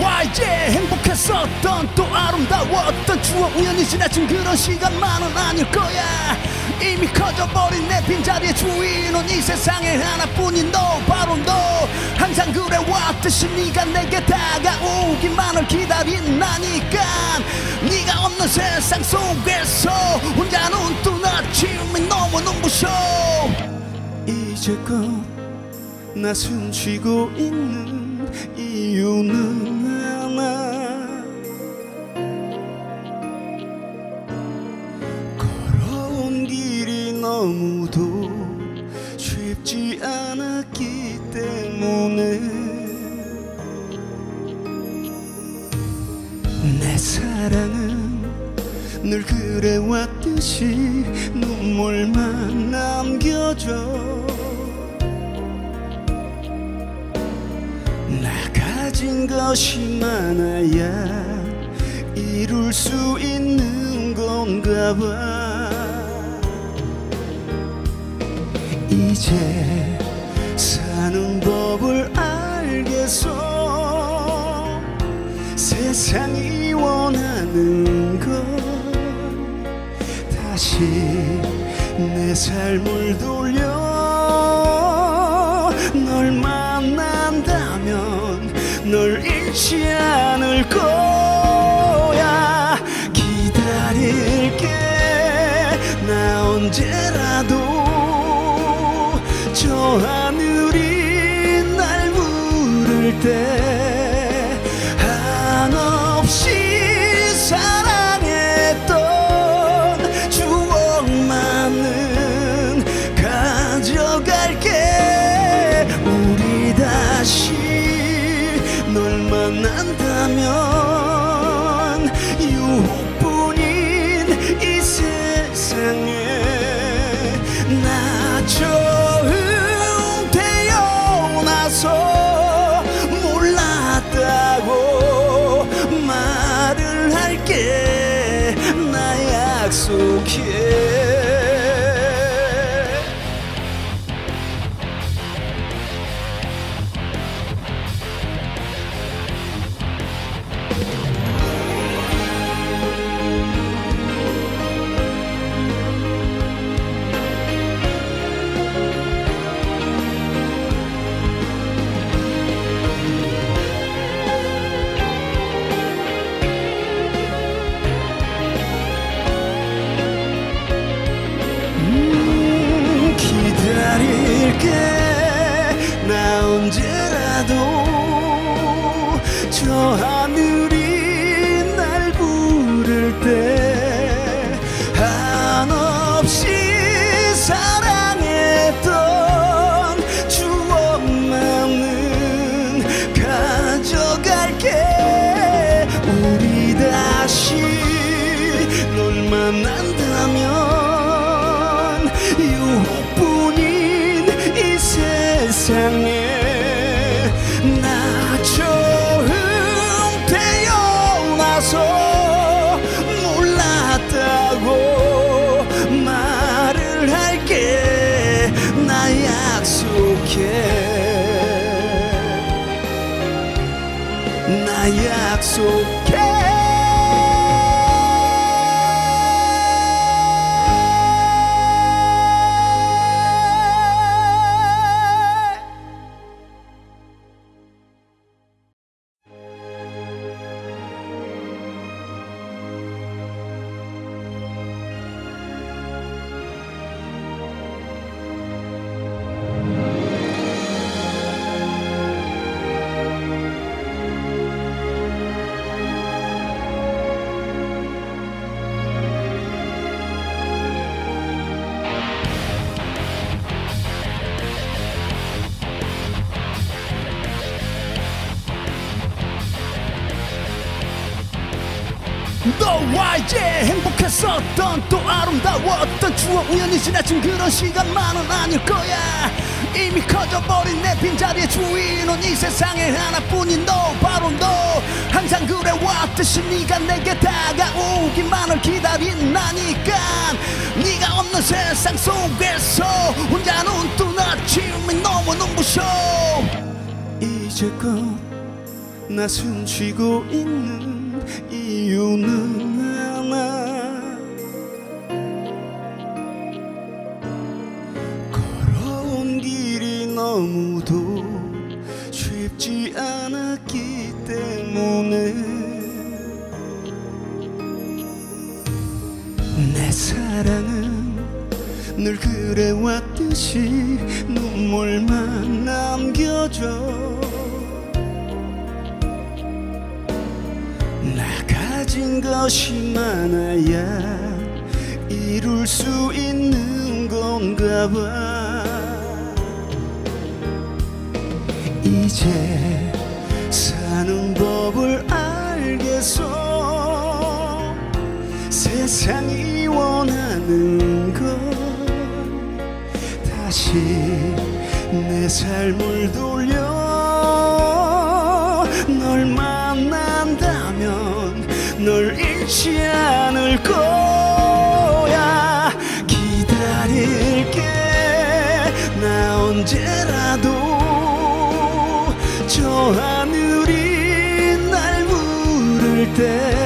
너와 이제 행복했었던 또 아름다웠던 추억 우연히 지나친 그런 시간만은 아닐 거야. 이미 커져버린 내 빈자리의 주인은 이 세상에 하나뿐인 너 바로 너. 항상 그래왔듯이 네가 내게 다가오기만을 기다린다니까. 네가 없는 세상 속에서 혼자 눈뜬 아침이 너무 눈부셔. 이제껏 나 숨쉬고 있는 와 이제 행복했었던 또 아름다웠던 추억 우연히 지나친 그런 시간만은 아닐 거야. 이미 커져버린 내 빈자리의 주인은 이 세상에 하나뿐인 너 바로 너. 항상 그래왔듯이 네가 내게 다가오기만을 기다린다니까. 네가 없는 세상 속에서 혼자 눈뜬 아침이 너무 눈부셔. 이제껏 나 숨쉬고 있는 te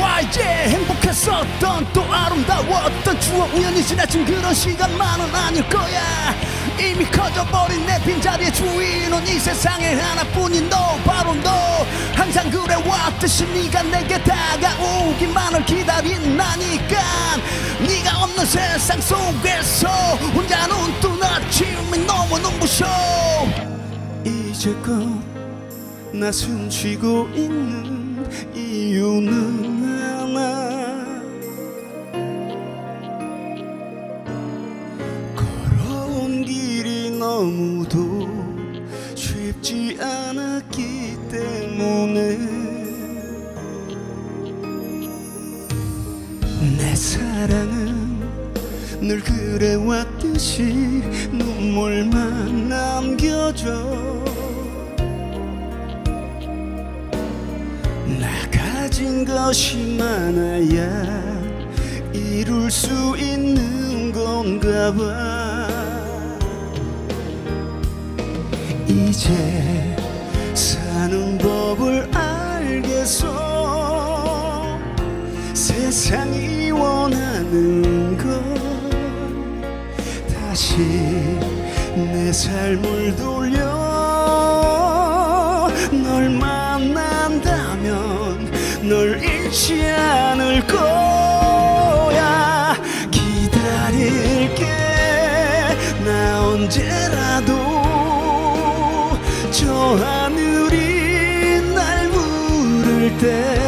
와이제 행복했었던 또 아름다웠던 추억 우연히 지나친 그런 시간만은 아닐 거야. 이미 커져버린 내 빈자리의 주인은 이 세상에 하나뿐인 너 바로 너. 항상 그래왔듯이 네가 내게 다가오기만을 기다린 나니까. 네가 없는 세상 속에서 혼자 눈뜬 아침이 너무 눈부셔. 이제껏 나 숨쉬고 있는 이유는 te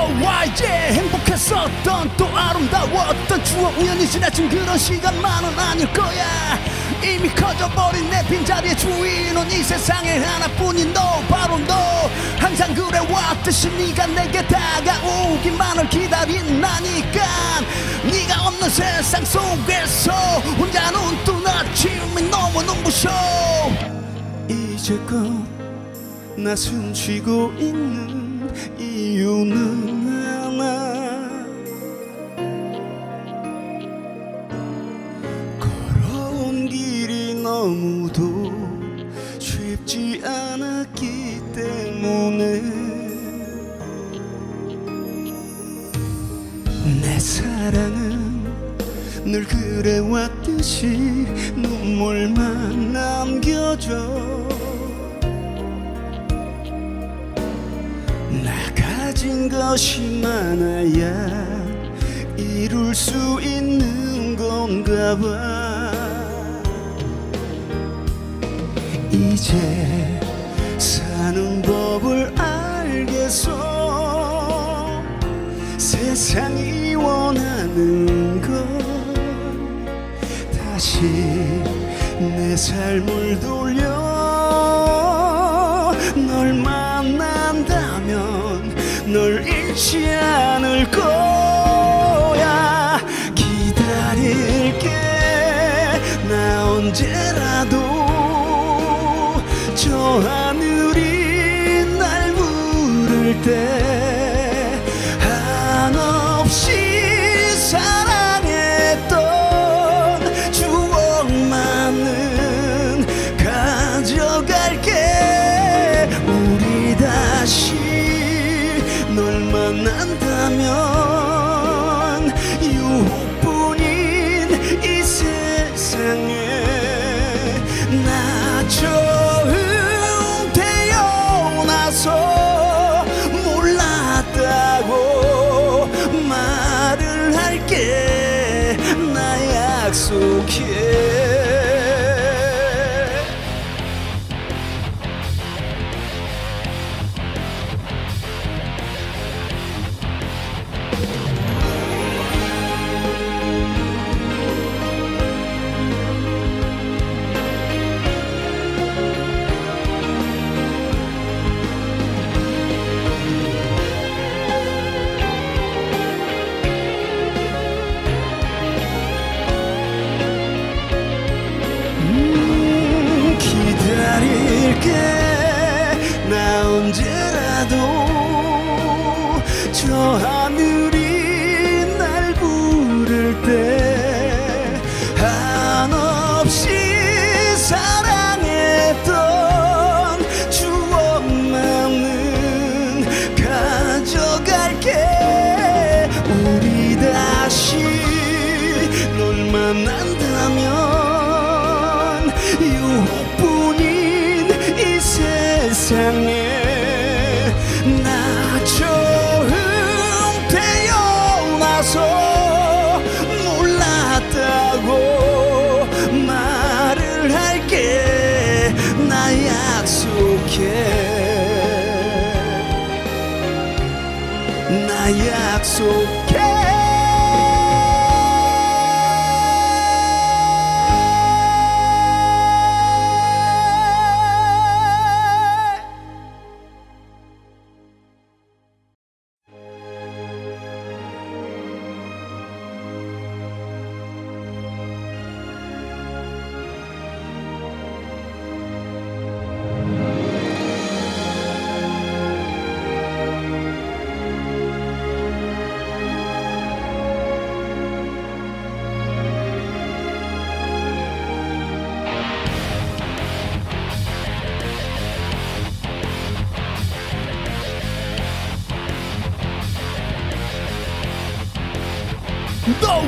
너와 이제 행복했었던 또 아름다웠던 추억 우연히 지나친 그런 시간만은 아닐 거야. 이미 커져버린 내 빈자리의 주인은 이 세상에 하나뿐인 너 바로 너. 항상 그래왔듯이 네가 내게 다가오기만을 기다린다니까. 네가 없는 세상 속에서 혼자 눈뜬 아침이 너무 눈부셔. 이제껏 나 숨쉬고 있는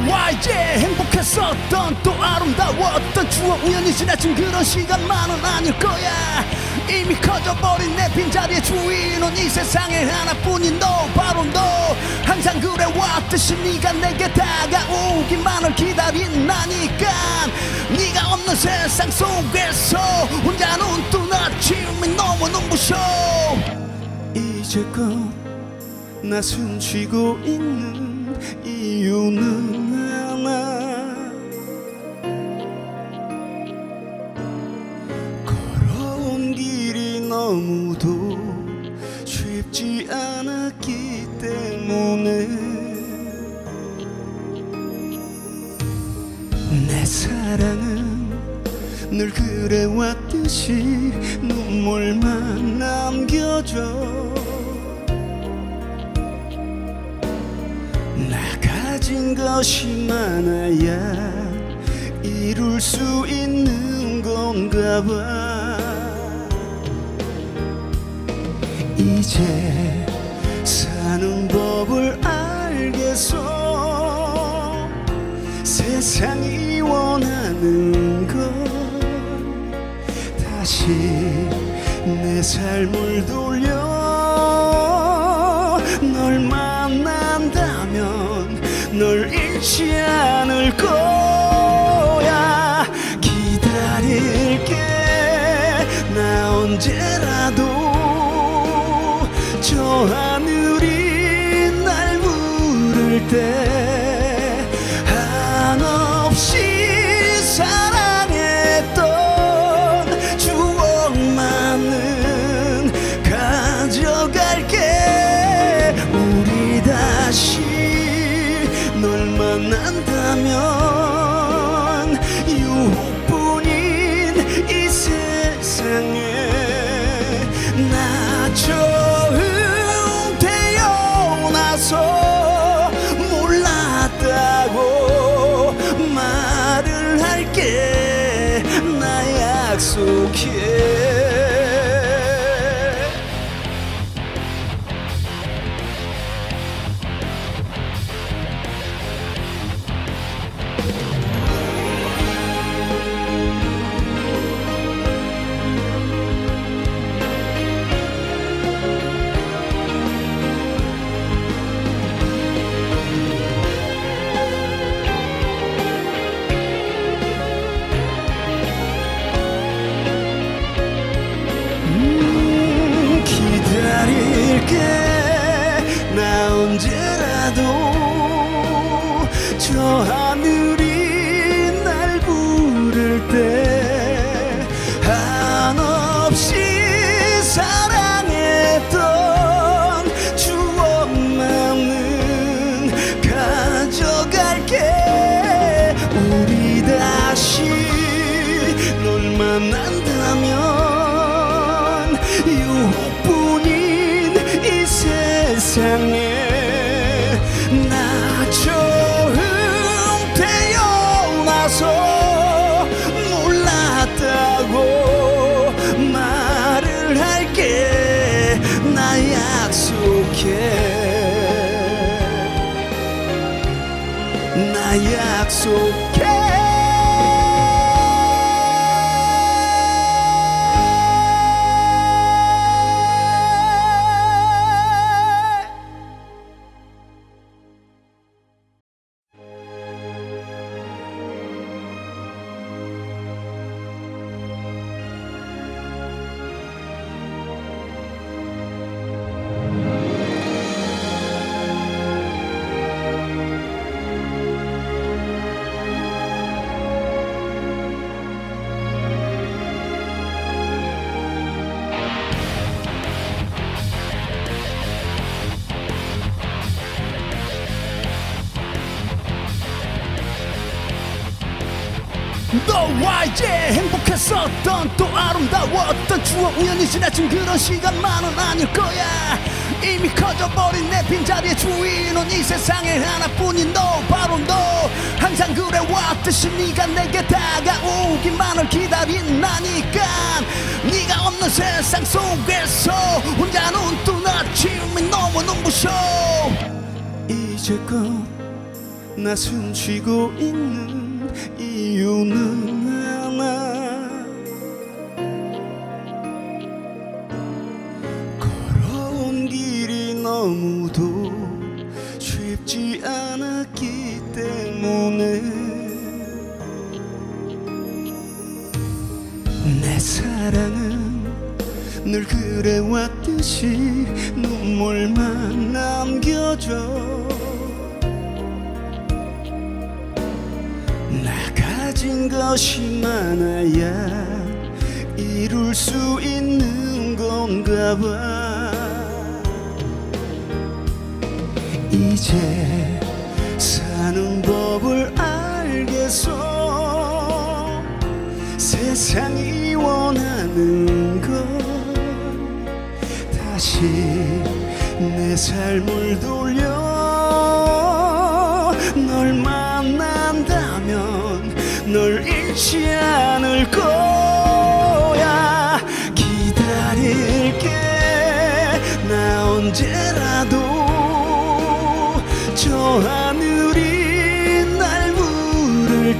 와 이제 행복했었던 또 아름다웠던 추억 우연히 지나친 그런 시간만은 아닐 거야. 이미 커져버린 내 빈자리의 주인은 이 세상에 하나뿐인 너 바로 너. 항상 그래왔듯이 네가 내게 다가오기만을 기다린 나니까. 네가 없는 세상 속에서 혼자 눈뜬 아침이 너무 눈부셔. 이제껏 나 숨쉬고 있는 te 와이제 행복했었던 또 아름다웠던 추억 우연히 지나친 그런 시간만은 아닐 거야. 이미 커져버린 내 빈자리의 주인은 이 세상에 하나뿐인 너 바로 너. 항상 그래왔듯이 네가 내게 다가오기만을 기다린 나니까. 네가 없는 세상 속에서 혼자 눈뜬 아침이 너무 눈부셔. 이제껏 나 숨쉬고 있는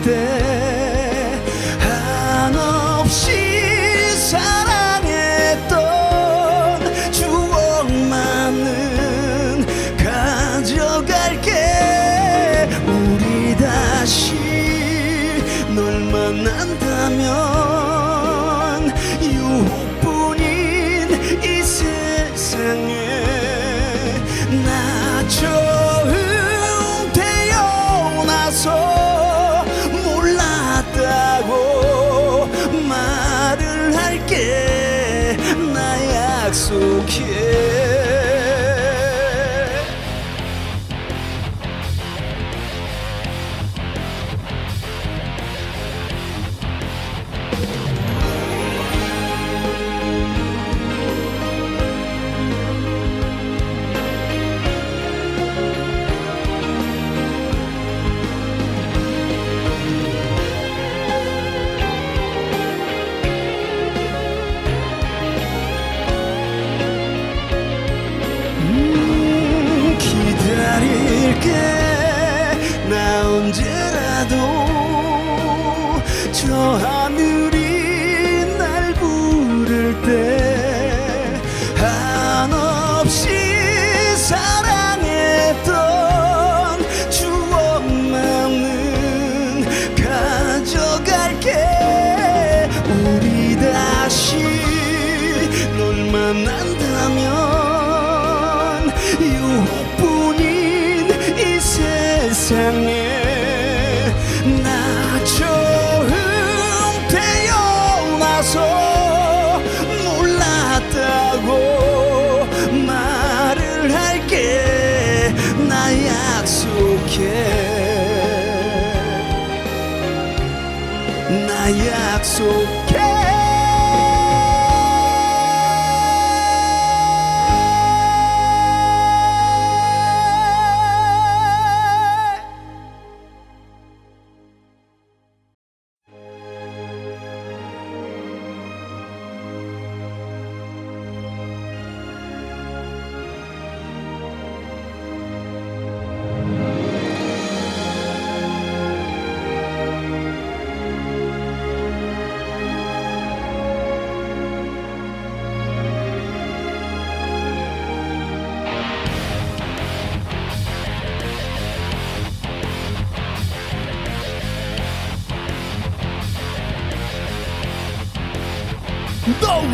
때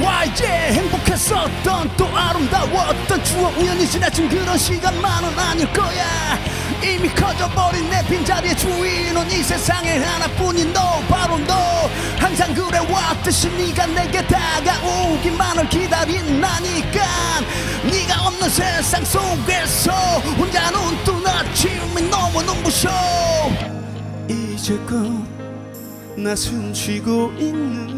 너와 이제 행복했었던 또 아름다웠던 추억 우연히 지나친 그런 시간만은 아닐 거야. 이미 커져버린 내 빈자리의 주인은 이 세상에 하나뿐인 너 바로 너. 항상 그래왔듯이 네가 내게 다가오기만을 기다린다니까. 네가 없는 세상 속에서 혼자 눈뜬 아침이 너무 눈부셔. 이제껏 나 숨쉬고 있는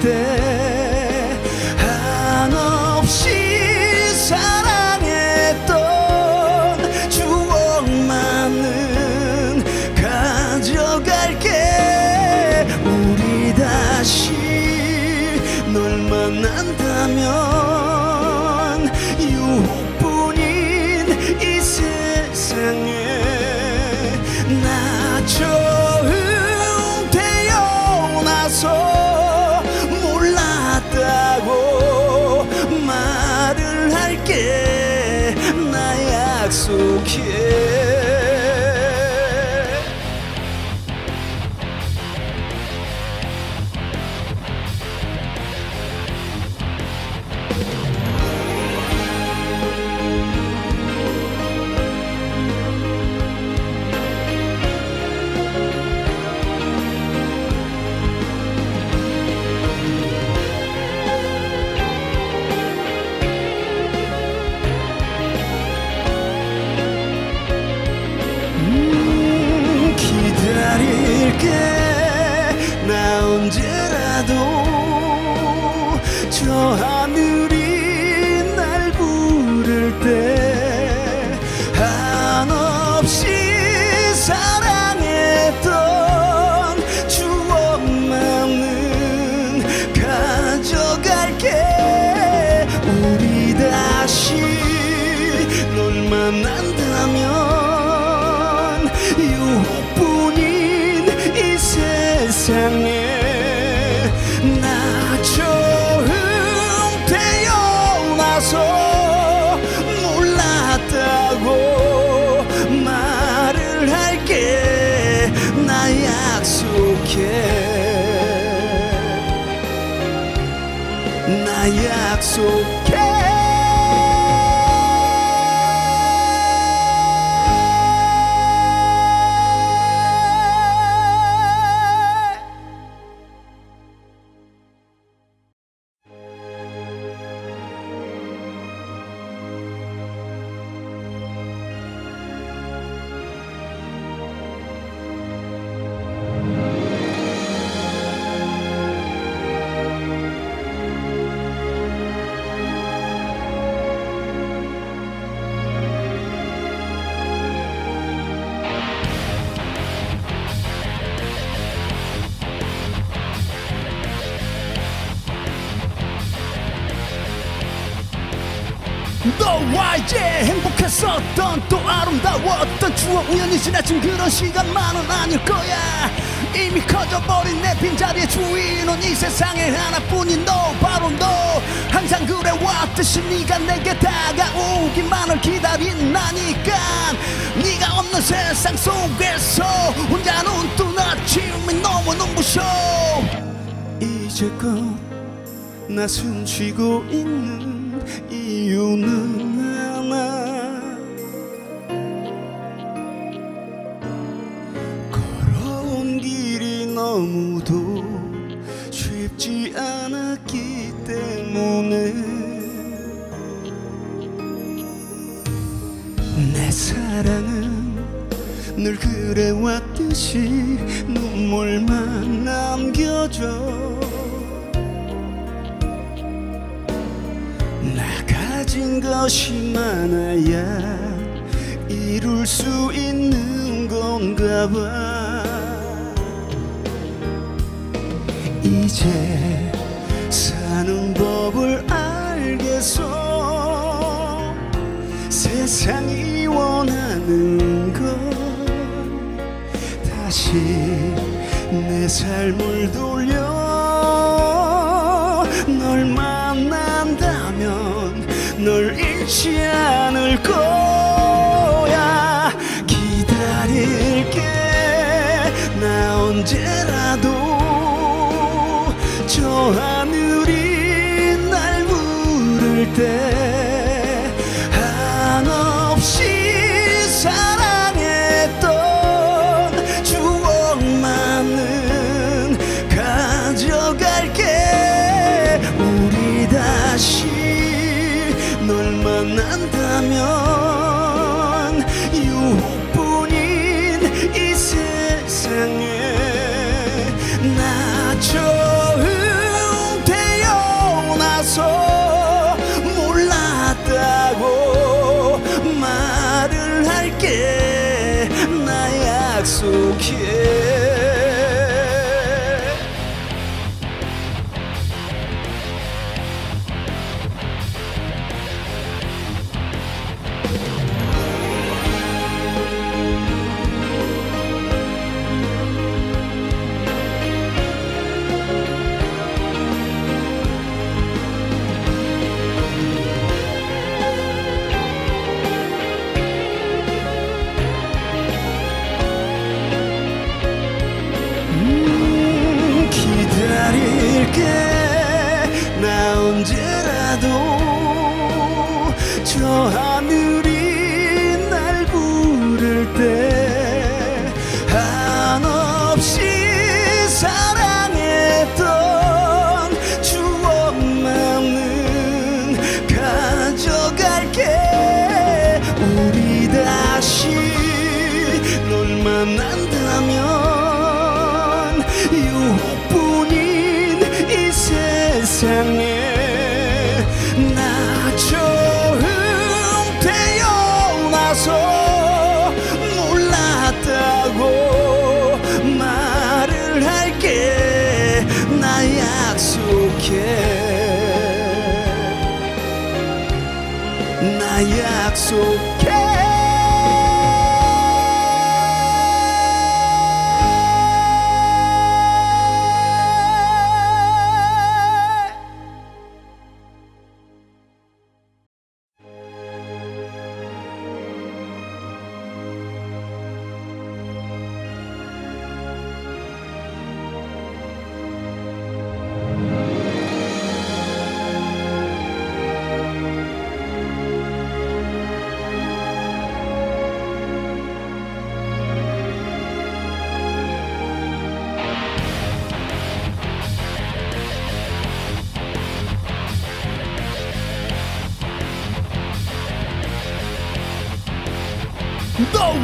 때 와 이제 행복했었던 또 아름다웠던 추억 우연히 지나친 그런 시간만은 아닐 거야. 이미 커져버린 내 빈자리의 주인은 이 세상에 하나뿐인 너 바로 너. 항상 그래왔듯이 네가 내게 다가오기만을 기다린 나니까. 네가 없는 세상 속에서 혼자 눈뜬 아침이 너무 눈부셔. 이제껏 나 숨쉬고 있는 te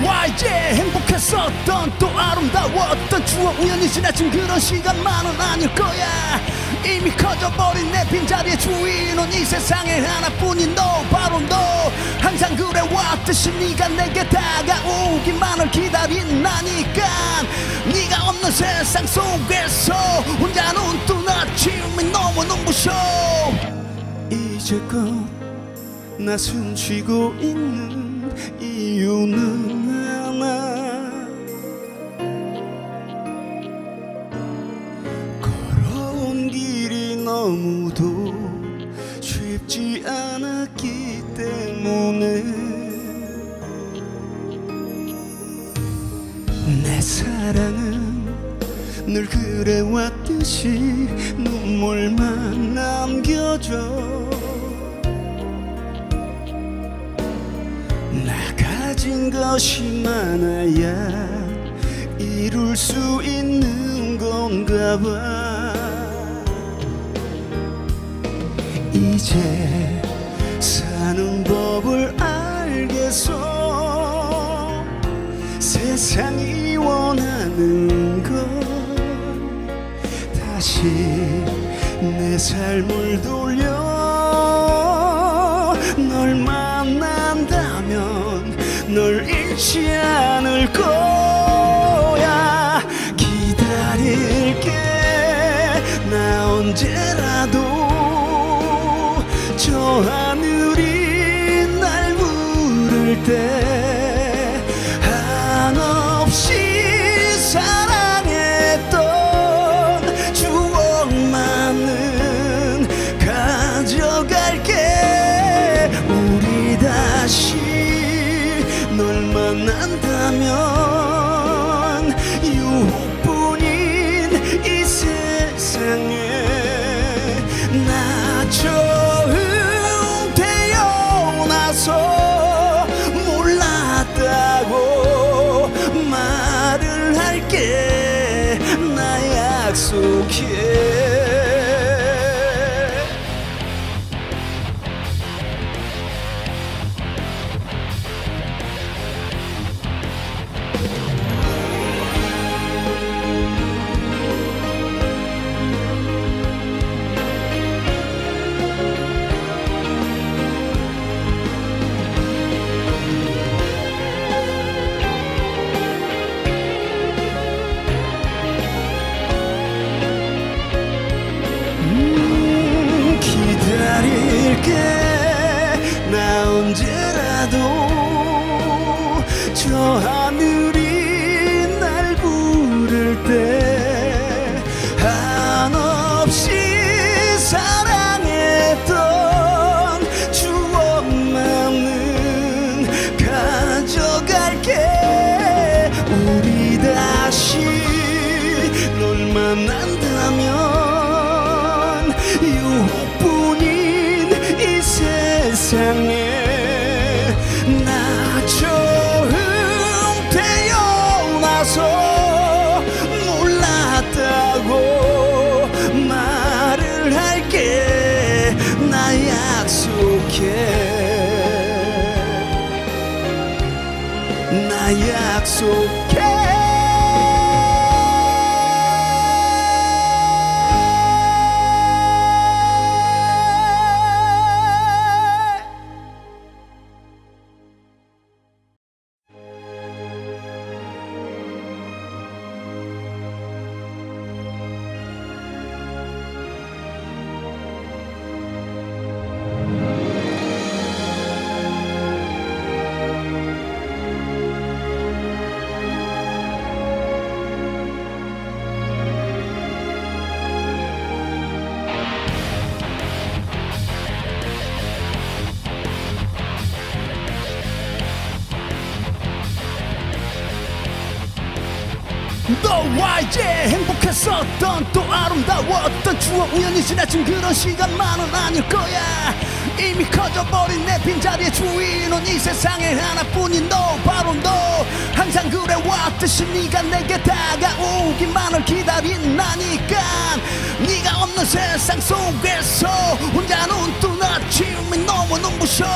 와 이제 행복했었던 또 아름다웠던 추억 우연히 지나친 그런 시간만은 아닐 거야. 이미 커져버린 내 빈자리의 주인은 이 세상에 하나뿐인 너 바로 너. 항상 그래왔듯이 네가 내게 다가오기만을 기다린다니까. 네가 없는 세상 속에서 혼자 눈뜬 아침이 너무 눈부셔. 이제껏 나 숨쉬고 있는 이유는 부 YJ 행복했었던 또 아름다웠던 추억 우연히 지나친 그런 시간만은 아닐 거야. 이미 커져버린 내 빈자리의 주인은 이 세상에 하나뿐인 너 바로 너. 항상 그래왔듯이 네가 내게 다가오기만을 기다린다니까. 네가 없는 세상 속에서 혼자 눈뜬 아침이 너무 눈부셔.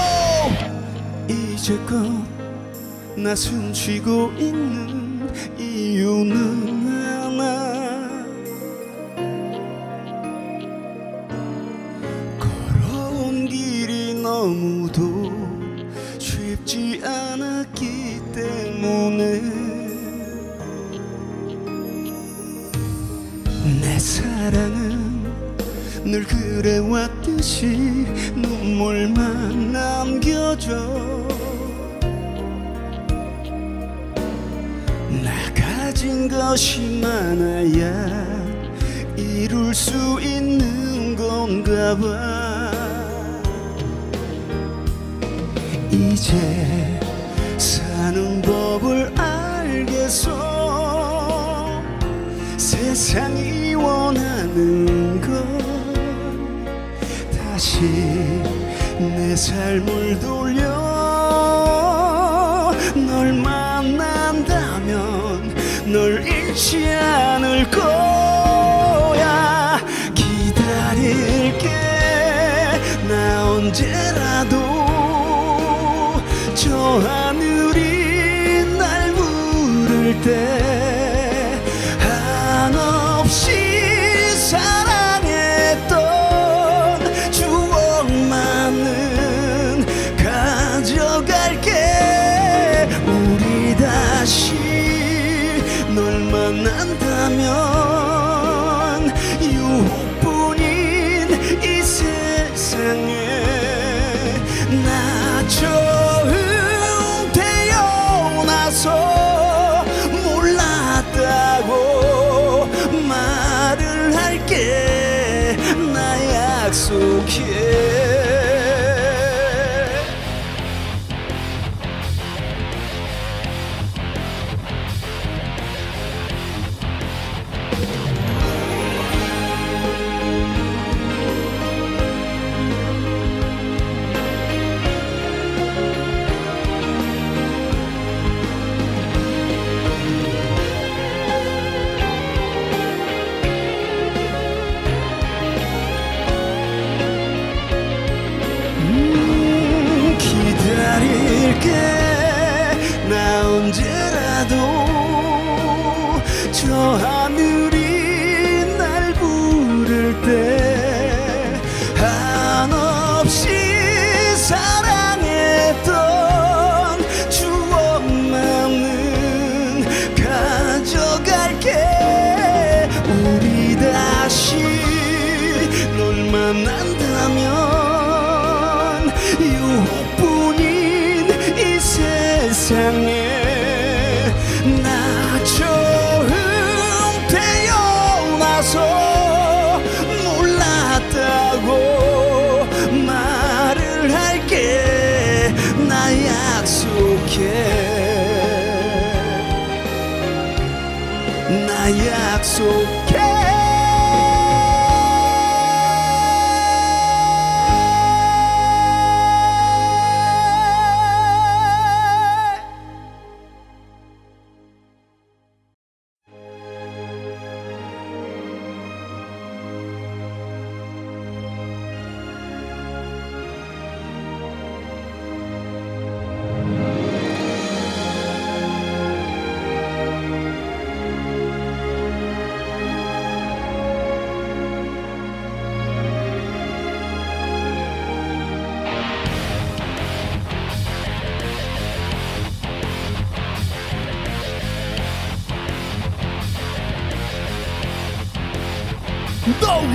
이제껏 나 숨쉬고 있는 te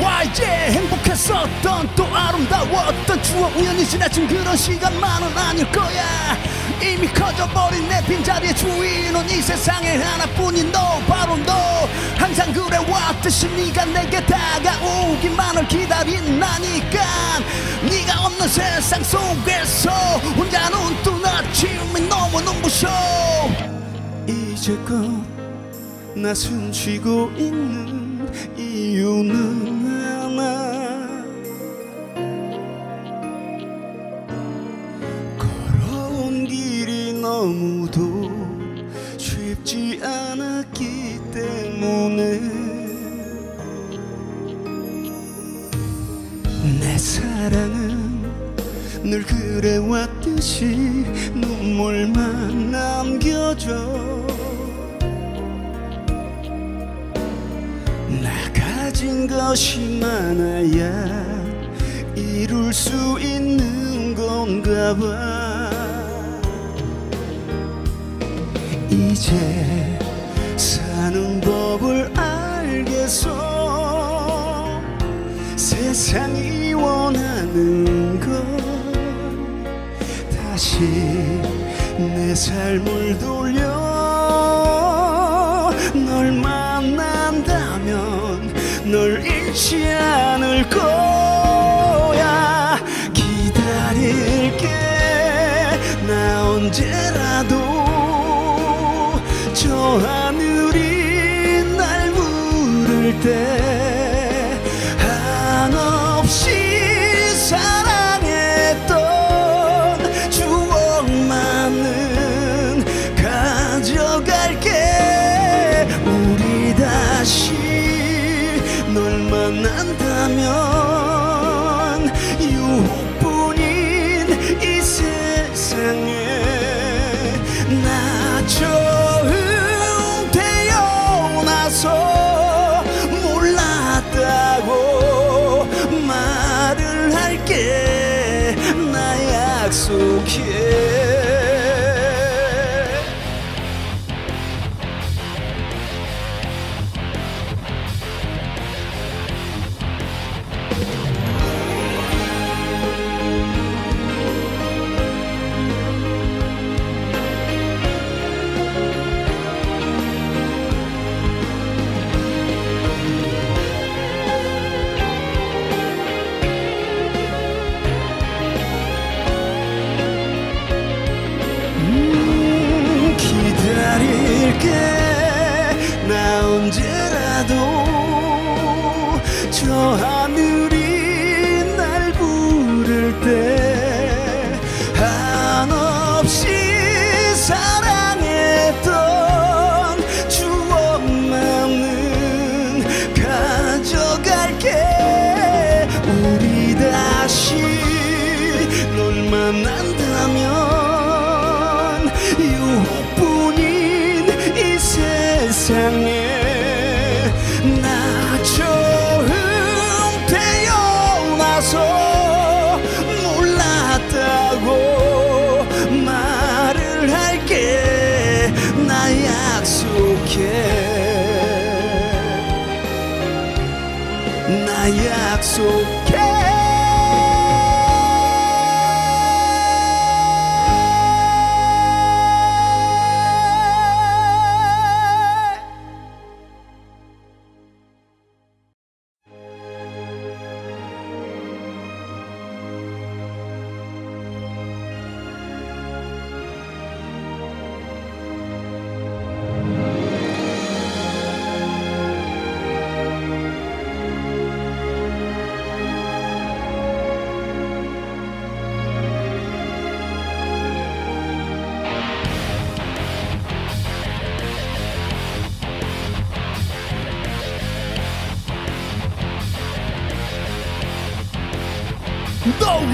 와 이제 행복했었던 또 아름다웠던 추억 우연히 지나친 그런 시간만은 아닐 거야. 이미 커져버린 내 빈자리의 주인은 이 세상에 하나뿐인 너 바로 너. 항상 그래왔듯이 네가 내게 다가오기만을 기다린 나니까. 네가 없는 세상 속에서 혼자 눈뜬 아침이 너무 눈부셔. 이제껏 나 숨쉬고 있는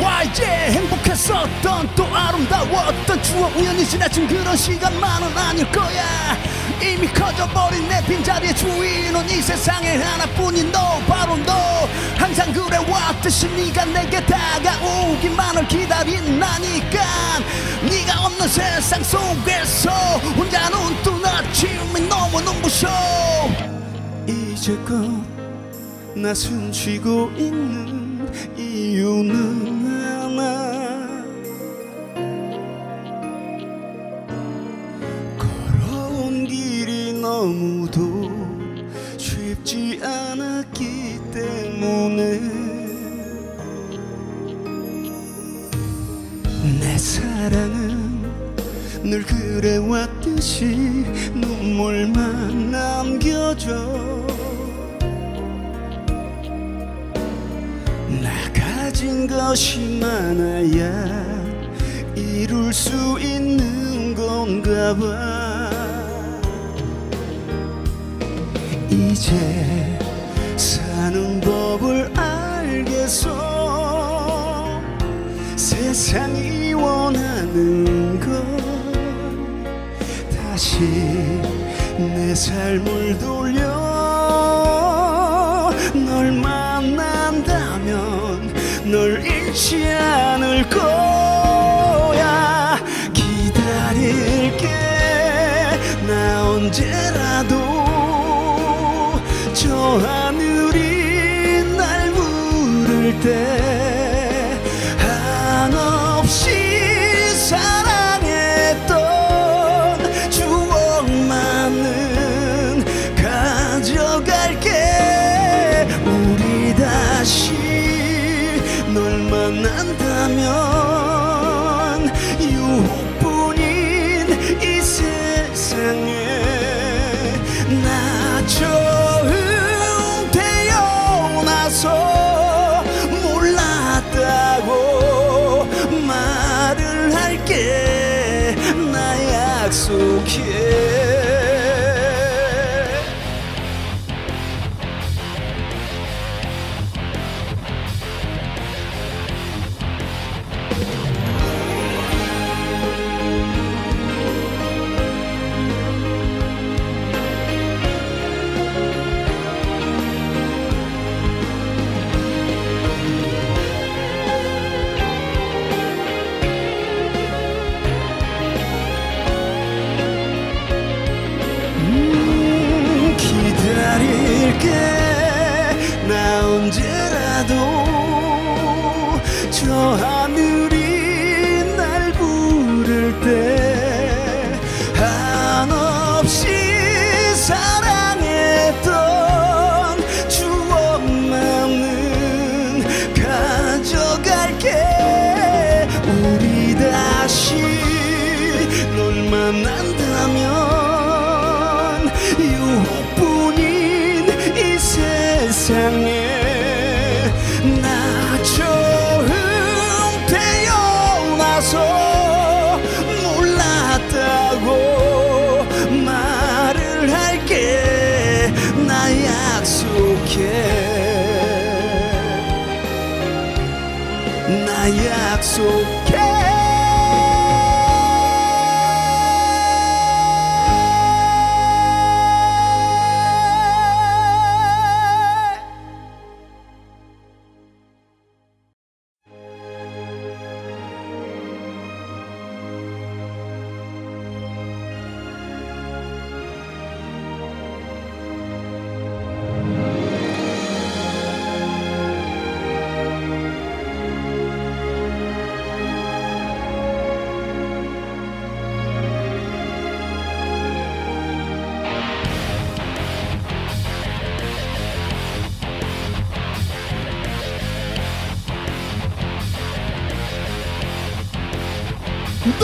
좋아 y 행복했었던 또 아름다웠던 추억 우연히 지나친 그런 시간만은 아닐 거야. 이미 커져버린 내 빈자리의 주인은 이 세상에 하나뿐인 너 바로 너. 항상 그래왔듯이 네가 내게 다가오기만을 기다린다니까. 네가 없는 세상 속에서 혼자 눈뜬 아침이 너무 눈부셔. 이제껏 나 숨쉬고 있는 te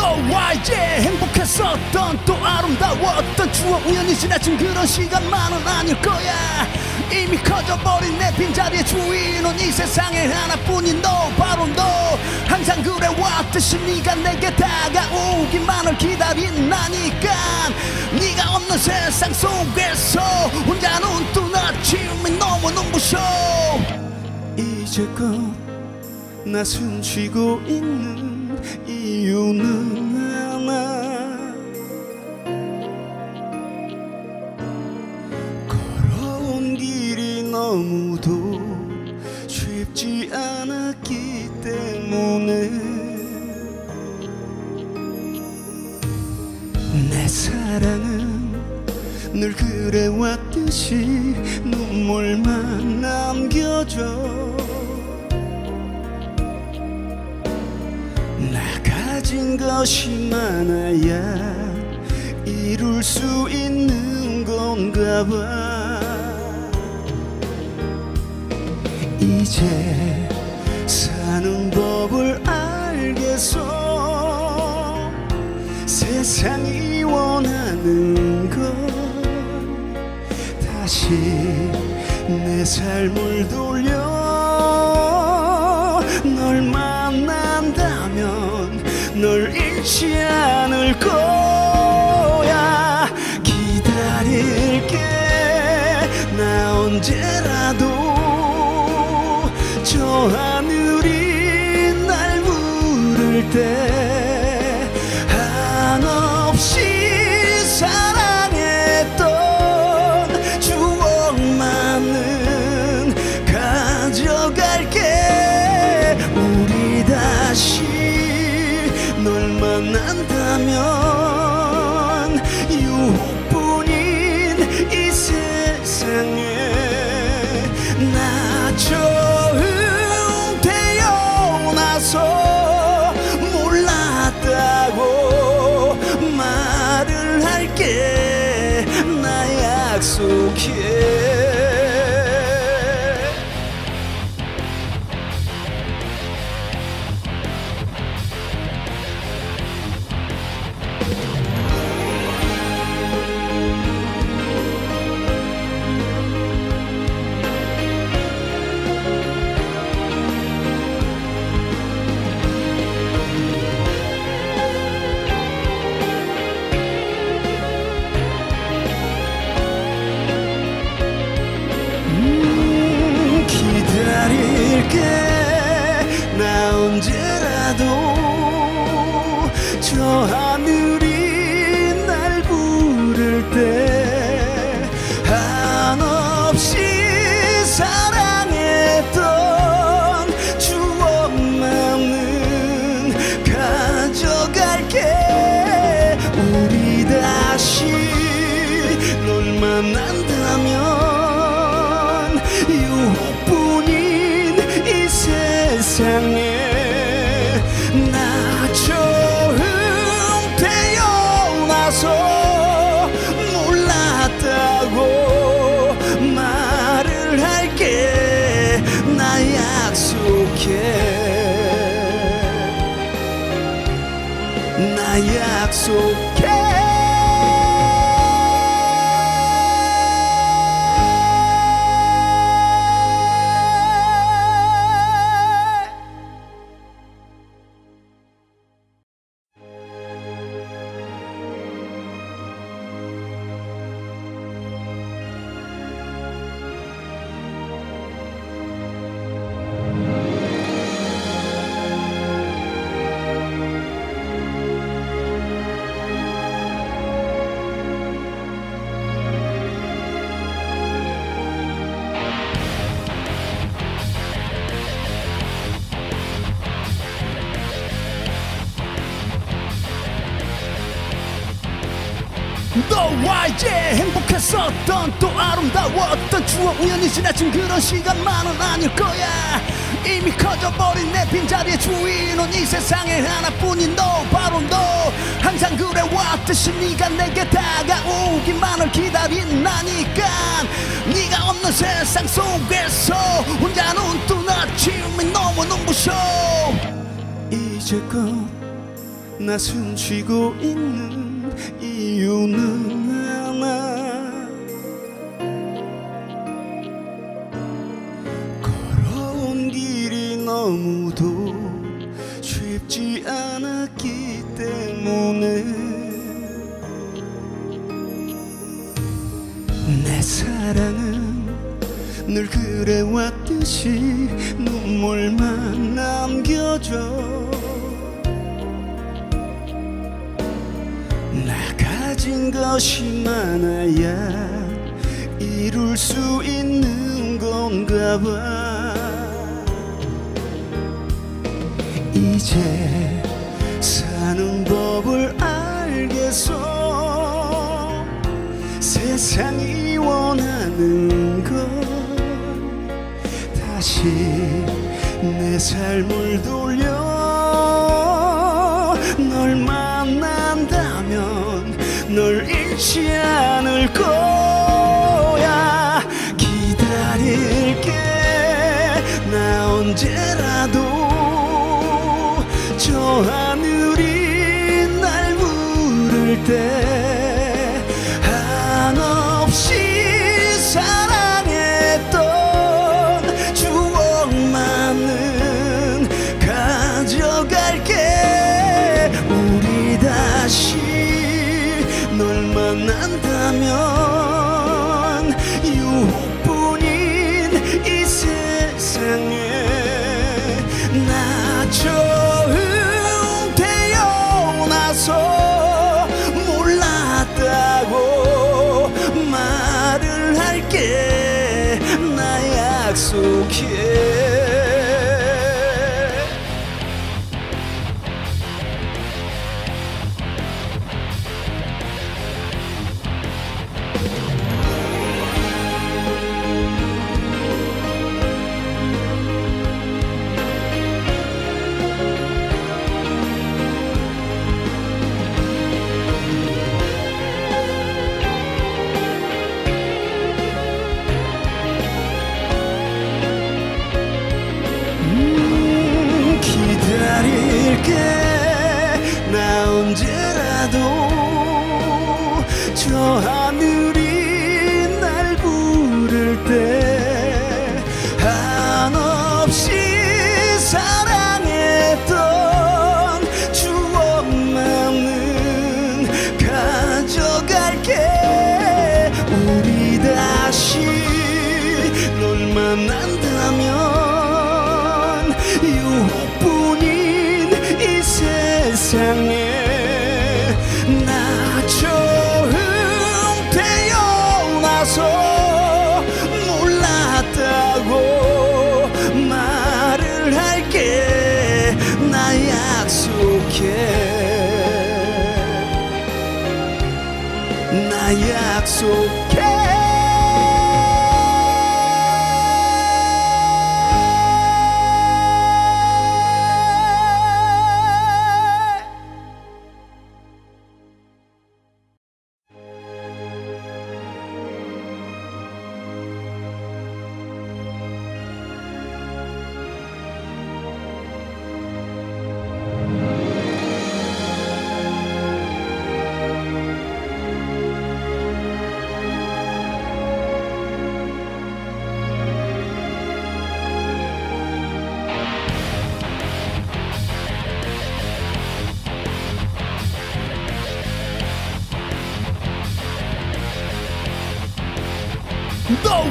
너와 이제 행복했었던 또 아름다웠던 추억 우연히 지나친 그런 시간만은 아닐 거야. 이미 커져버린 내 빈자리의 주인은 이 세상에 하나뿐인 너 바로 너. 항상 그래왔듯이 네가 내게 다가오기만을 기다린다니까. 네가 없는 세상 속에서 혼자 눈뜬 아침이 너무 눈부셔. 이제껏 나 숨쉬고 있는 때 이제 행복했었던 또 아름다웠던 추억 우연히 지나친 그런 시간만은 아닐 거야. 이미 커져버린 내 빈자리의 주인은 이 세상에 하나뿐인 너 바로 너. 항상 그래왔듯이 네가 내게 다가오기만을 기다린다니까. 네가 없는 세상 속에서 혼자 눈뜬 아침이 너무 눈부셔. 이제껏 나 숨쉬고 있는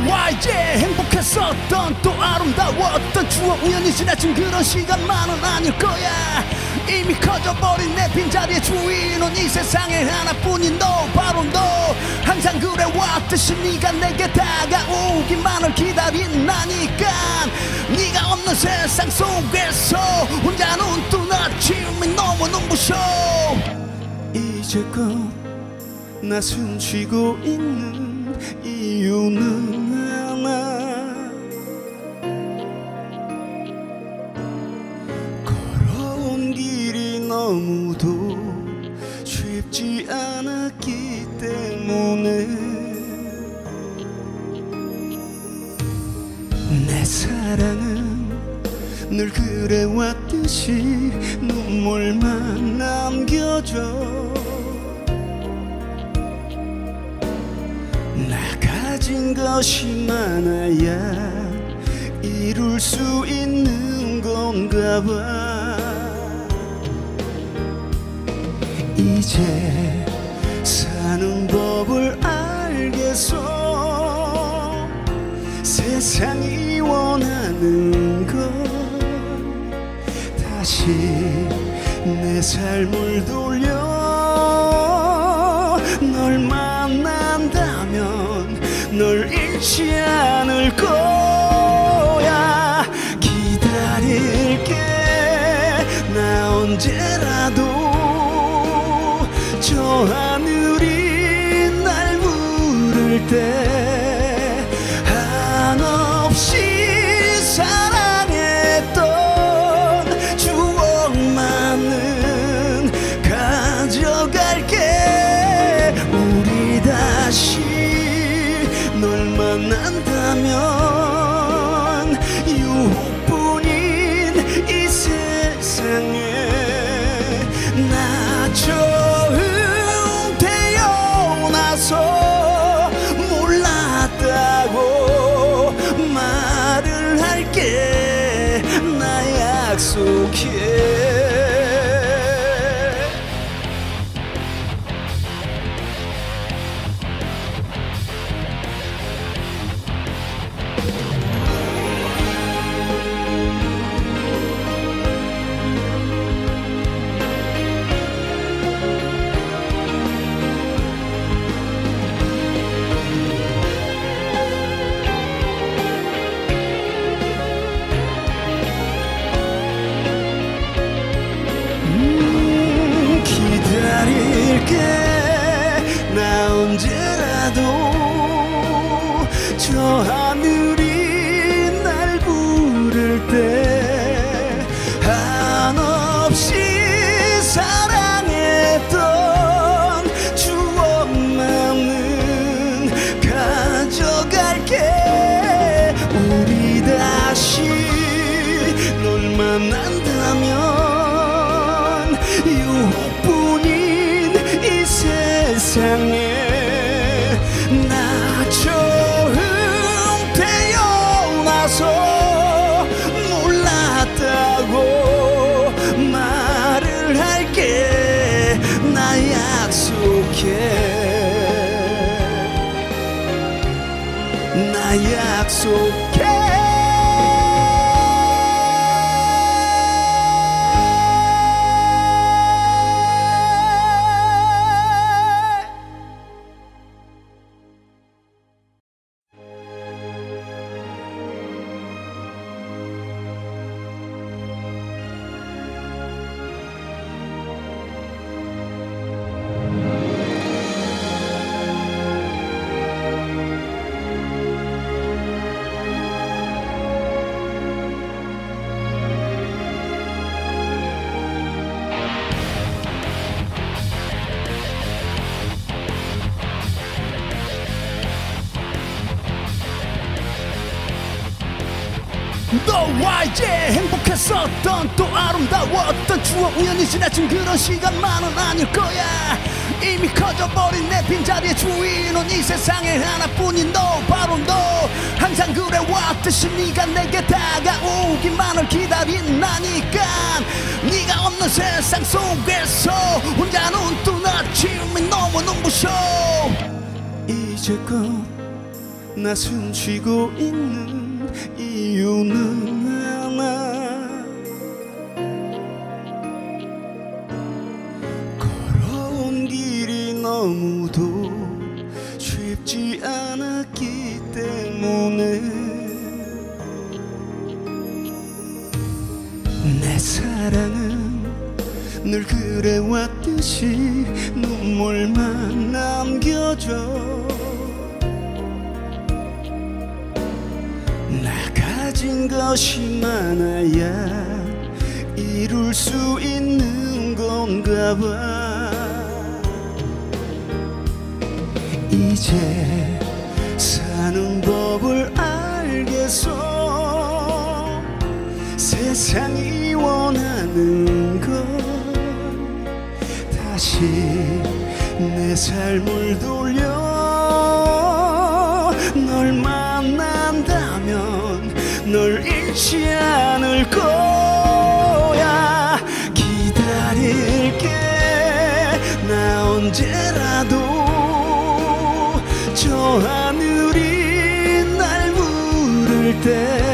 YJ 행복했었던 또 아름다웠던 추억 우연히 지나친 그런 시간만은 아닐 거야. 이미 커져버린 내 빈자리의 주인은 이 세상에 하나뿐인 너 바로 너. 항상 그래왔듯이 네가 내게 다가오기만을 기다린다니까. 네가 없는 세상 속에서 혼자 눈뜬 아침이 너무 눈부셔. 이제껏 나 숨쉬고 있는 te 와 이제 행복했었던 또 아름다웠던 추억 우연히 지나친 그런 시간만은 아닐 거야. 이미 커져버린 내 빈자리의 주인은 이 세상에 하나뿐인 너 바로 너. 항상 그래왔듯이 네가 내게 다가오기만을 기다린 나니까. 네가 없는 세상 속에서 혼자 눈뜬 아침이 너무 눈부셔. 이제껏 나 숨쉬고 있는 te